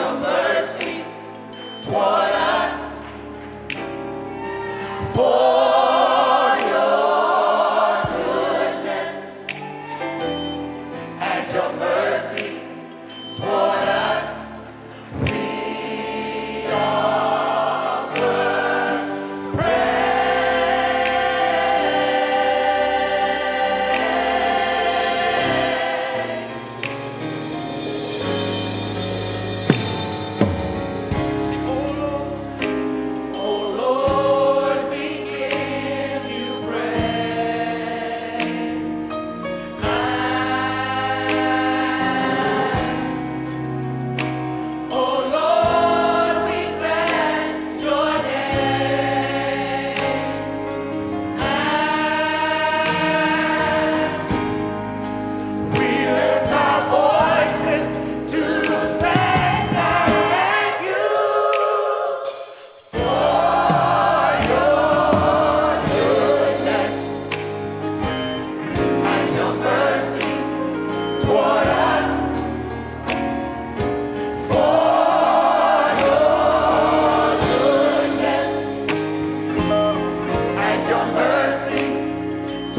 your mercy.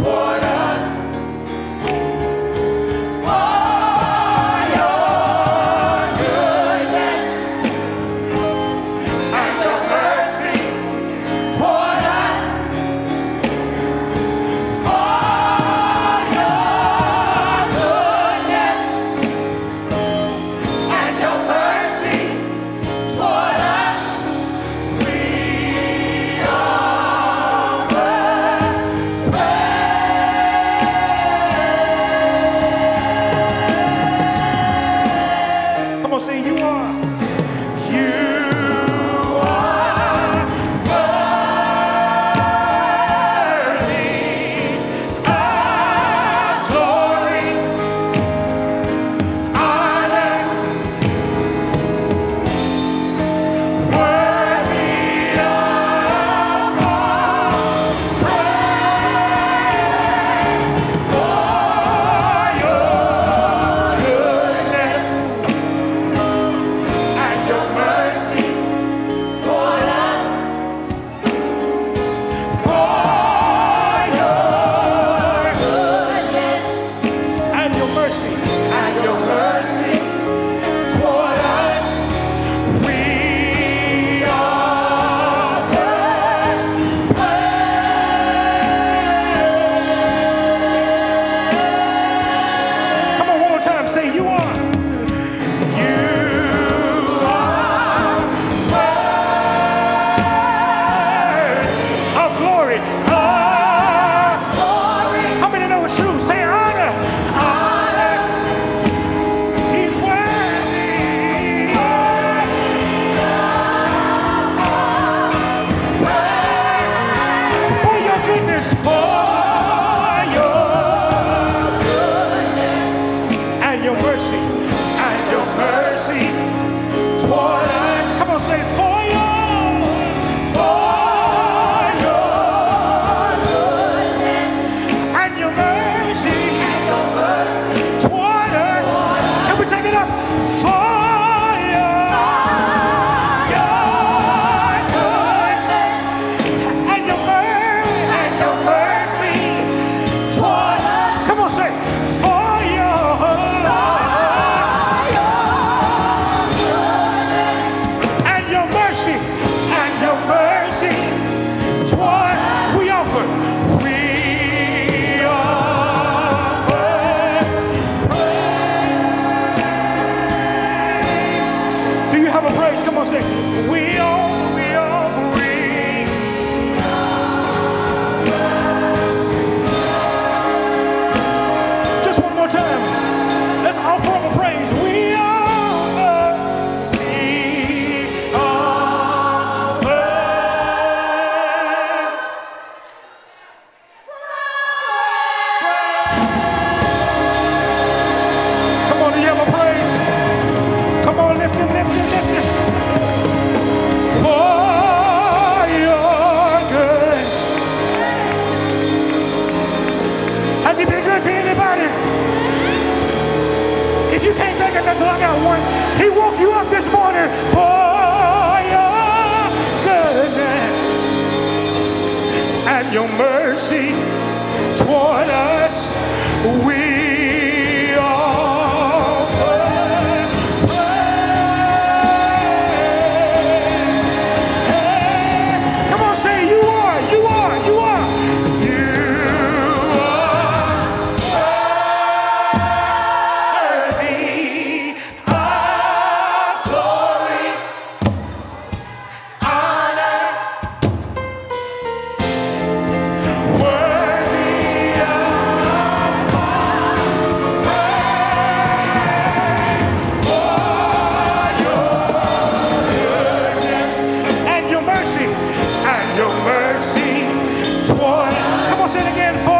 Toward got one. it again,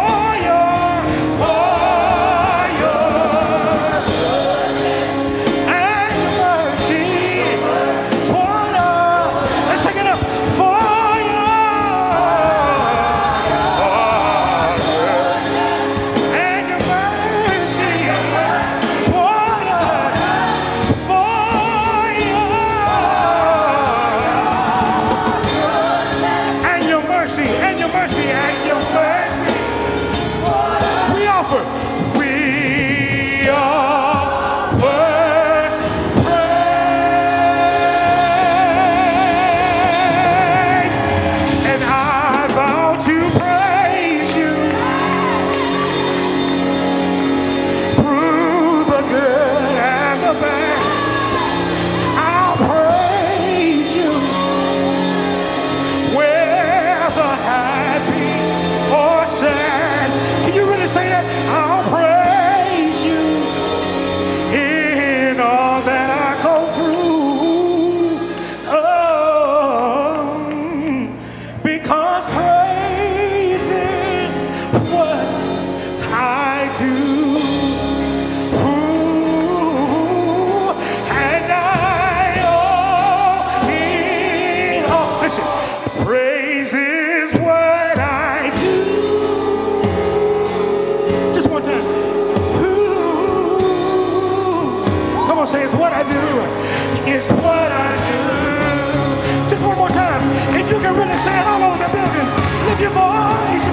say it all over the building, lift your voice.